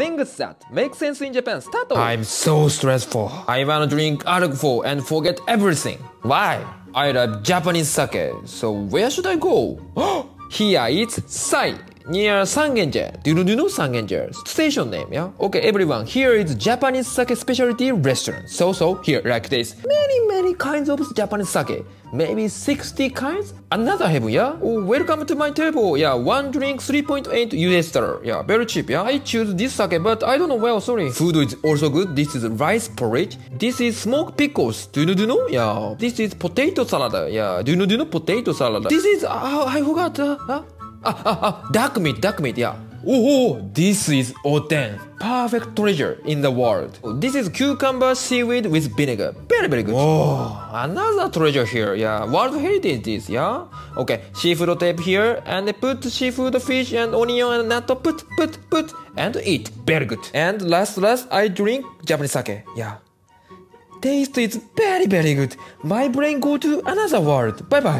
Things that make sense in Japan. Start. I'm so stressful. I wanna drink alcohol and forget everything. Why? I love Japanese sake. So where should I go? Here it's Sai near Sangenjaya. Do you, do you know Sangenjaya? Station name, yeah? Okay, everyone, here is Japanese sake specialty restaurant. So, so, here, like this. Many, many kinds of Japanese sake. Maybe 60 kinds? Another heaven, yeah? Oh, welcome to my table. Yeah, one drink, 3.8 US dollar. Yeah, very cheap, yeah? I choose this sake, but I don't know well, sorry. Food is also good. This is rice porridge. This is smoked pickles. Do you know, do you know? Yeah. This is potato salad. Yeah, do you know, do you know potato salad? This is, uh, I forgot. Uh, uh, Ah, ah, ah, duck meat, duck meat, yeah. Oh, oh, this is oden. Perfect treasure in the world. This is cucumber seaweed with vinegar. Very, very good. Oh, another treasure here. Yeah, world heritage this, yeah? Okay, seafood tape here and put seafood, fish and onion and natto. Put, put, put and eat. Very good. And last, last, I drink Japanese sake. Yeah. Taste is very, very good. My brain go to another world. Bye bye.